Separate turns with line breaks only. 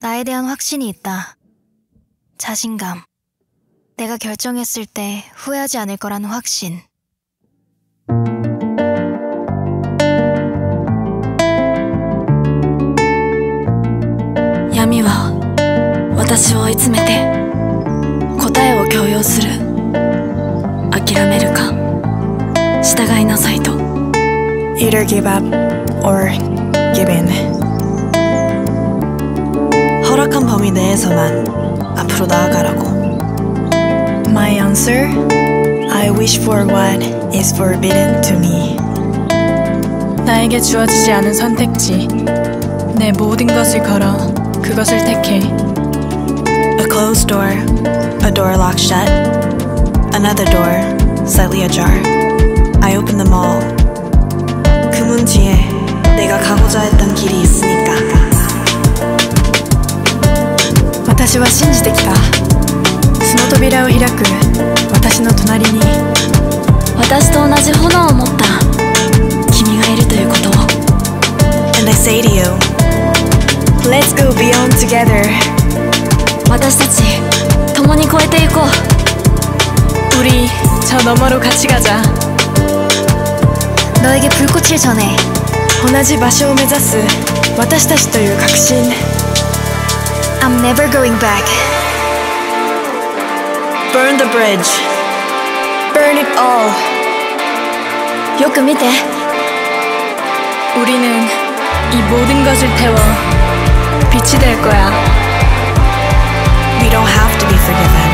나에 대한 확신이 있다. 자신감. 내가 결정했을 때 후회하지 않을 거라는 확신.
闇は私を追い詰めて答えを強要する諦めるか従いなさいと
Either give up or give in. 범위 내에서만 앞으로 나아가라고. My answer? I wish for what is forbidden to me.
나에게 주어지지 않은 선택지. 내 모든 것을 걸어 그것을 택해.
A closed door, a door locked shut, another door slightly ajar. I open them all. 그 문 뒤에
私は信じてきた。その扉を開く私の隣に
私と同じ炎を持った君がいるということを
And I say to you, let's go beyond together.
私たち共に越えていこう
우리 저 너머로 같이 가자.
너에게 불꽃을 전해.
同じ場所を目指す私たちという確信
I'm never going back.
Burn the bridge.
Burn it all
よく見て
우리는 이 모든 것을 태워 빛이 될 거야
We don't have to be forgiven.